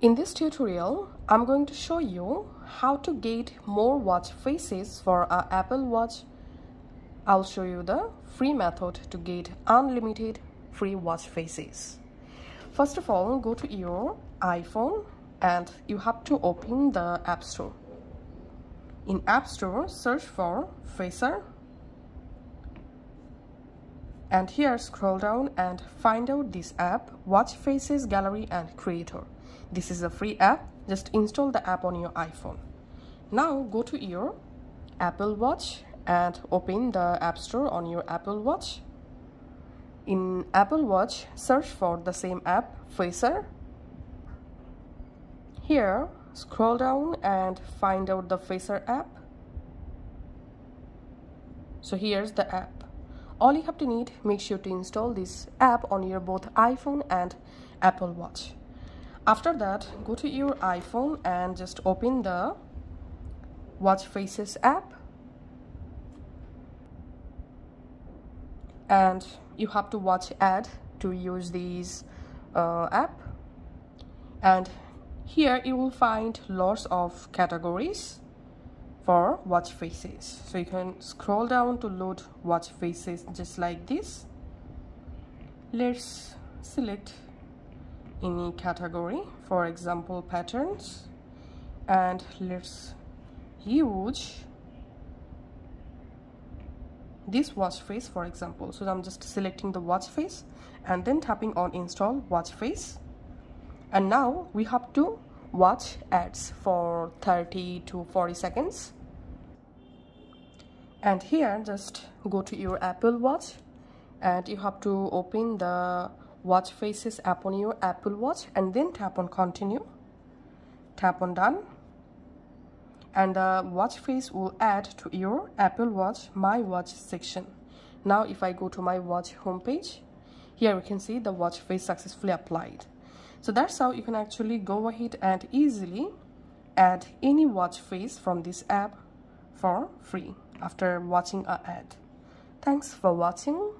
In this tutorial, I'm going to show you how to get more watch faces for a Apple Watch. I'll show you the free method to get unlimited free watch faces. First of all, go to your iPhone and you have to open the App Store. In App Store, search for Facer and here scroll down and find out this app Watch Faces Gallery and Creator. This is a free app. Just install the app on your iPhone. Now go to your Apple Watch and open the App Store on your Apple Watch. In Apple Watch, search for the same app, Facer. Here, scroll down and find out the Facer app. So here's the app. All you have to need, make sure to install this app on your both iPhone and Apple Watch after that go to your iphone and just open the watch faces app. And you have to watch ad to use these uh, app. And here you will find lots of categories for watch faces. So you can scroll down to load watch faces just like this. Let's select any category for example patterns and let's use this watch face for example. So i'm just selecting the watch face and then tapping on install watch face. And now we have to watch ads for 30 to 40 seconds. And here just go to your apple watch and you have to open the watch faces app on your apple watch and then tap on continue. Tap on done. And the watch face will add to your apple watch my watch section. Now if i go to my watch homepage here we can see the watch face successfully applied. So that's how you can actually go ahead and easily add any watch face from this app for free after watching a ad. Thanks for watching